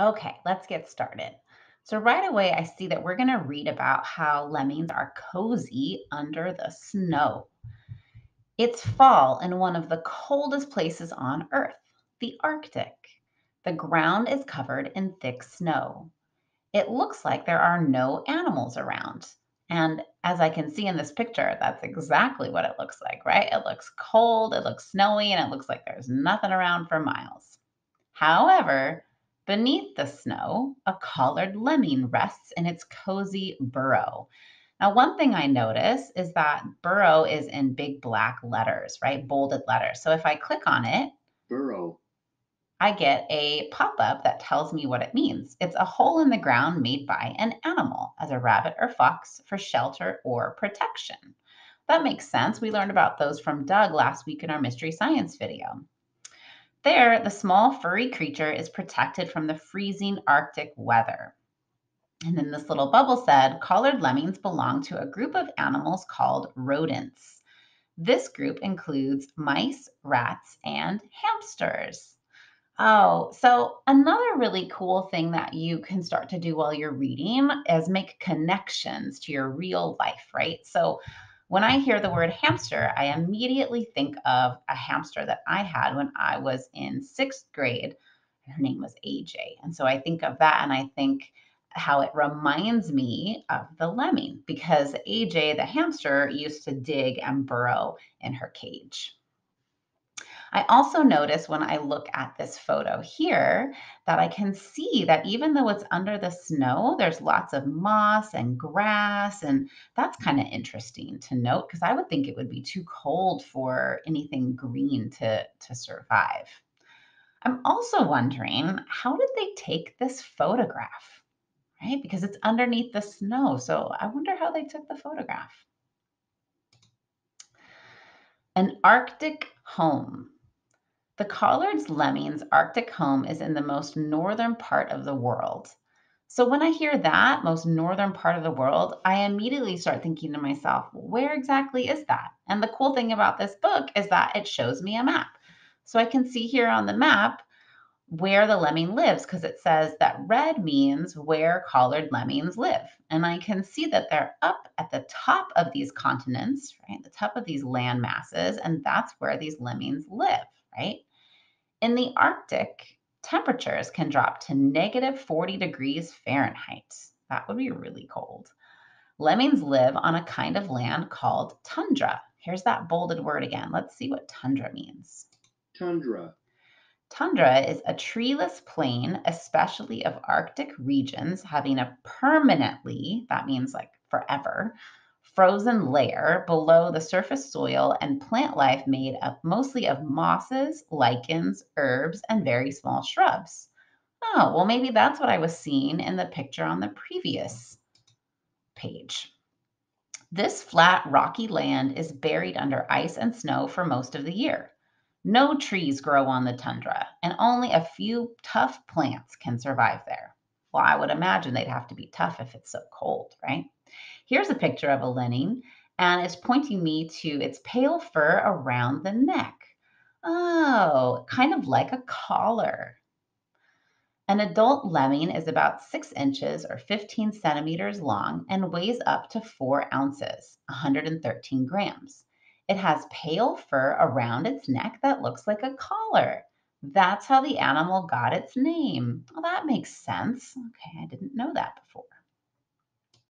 Okay, let's get started. So, right away, I see that we're going to read about how lemmings are cozy under the snow. It's fall in one of the coldest places on Earth, the Arctic. The ground is covered in thick snow. It looks like there are no animals around. And as I can see in this picture, that's exactly what it looks like, right? It looks cold, it looks snowy, and it looks like there's nothing around for miles. However, beneath the snow, a collared lemming rests in its cozy burrow. Now, one thing I notice is that burrow is in big black letters, right? Bolded letters. So if I click on it, Burrow. I get a pop up that tells me what it means. It's a hole in the ground made by an animal, as a rabbit or fox, for shelter or protection. That makes sense. We learned about those from Doug last week in our Mystery Science video. There, the small furry creature is protected from the freezing Arctic weather. And then this little bubble said collared lemmings belong to a group of animals called rodents. This group includes mice, rats, and hamsters. Oh, so another really cool thing that you can start to do while you're reading is make connections to your real life, right? So when I hear the word hamster, I immediately think of a hamster that I had when I was in sixth grade. Her name was AJ. And so I think of that and I think how it reminds me of the lemming because AJ, the hamster, used to dig and burrow in her cage. I also notice when I look at this photo here that I can see that even though it's under the snow, there's lots of moss and grass. And that's kind of interesting to note because I would think it would be too cold for anything green to, to survive. I'm also wondering how did they take this photograph, right? Because it's underneath the snow. So I wonder how they took the photograph. An Arctic home. The Collard's lemming's Arctic home is in the most northern part of the world. So when I hear that, most northern part of the world, I immediately start thinking to myself, where exactly is that? And the cool thing about this book is that it shows me a map. So I can see here on the map where the lemming lives because it says that red means where collared lemmings live. And I can see that they're up at the top of these continents, right? The top of these land masses, and that's where these lemmings live, right? In the Arctic, temperatures can drop to negative 40 degrees Fahrenheit. That would be really cold. Lemmings live on a kind of land called tundra. Here's that bolded word again. Let's see what tundra means. Tundra. Tundra is a treeless plain, especially of Arctic regions, having a permanently, that means like forever, frozen layer below the surface soil and plant life made up mostly of mosses, lichens, herbs, and very small shrubs. Oh, well, maybe that's what I was seeing in the picture on the previous page. This flat, rocky land is buried under ice and snow for most of the year. No trees grow on the tundra, and only a few tough plants can survive there. Well, I would imagine they'd have to be tough if it's so cold, right? Here's a picture of a lemming, and it's pointing me to its pale fur around the neck. Oh, kind of like a collar. An adult lemming is about six inches or 15 centimeters long and weighs up to four ounces, 113 grams. It has pale fur around its neck that looks like a collar. That's how the animal got its name. Well, that makes sense. Okay, I didn't know that before.